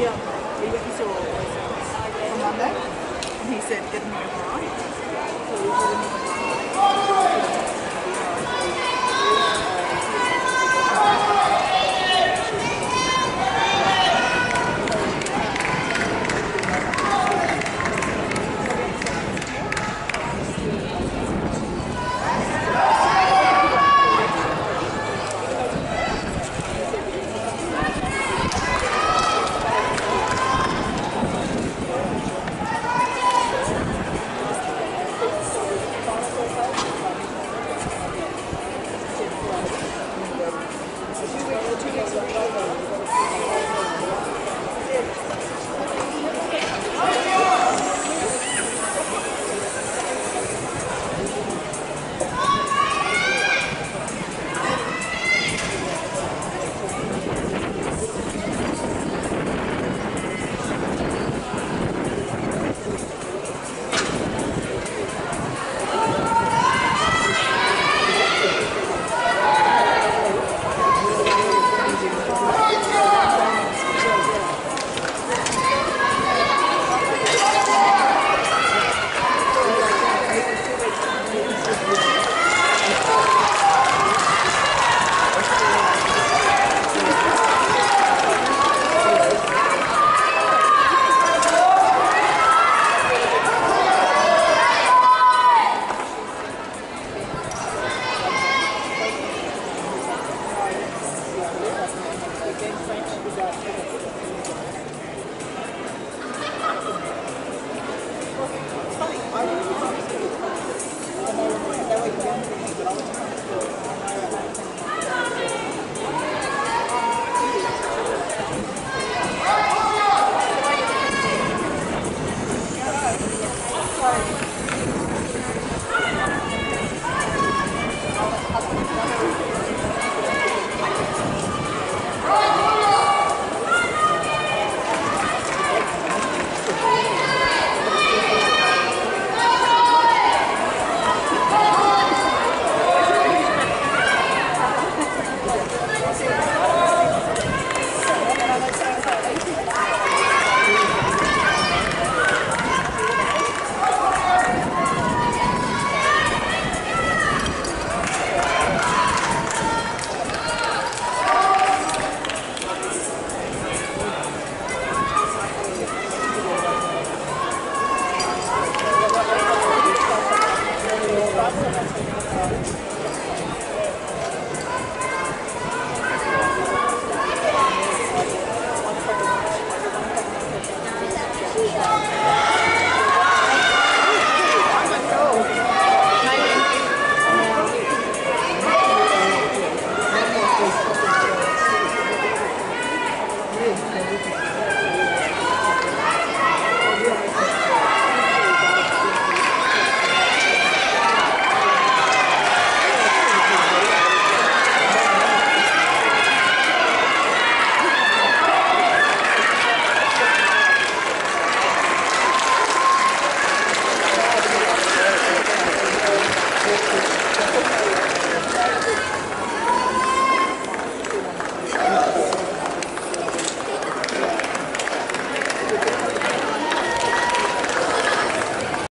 Yeah. He saw all those things on Monday, and he said, get them a right. So we.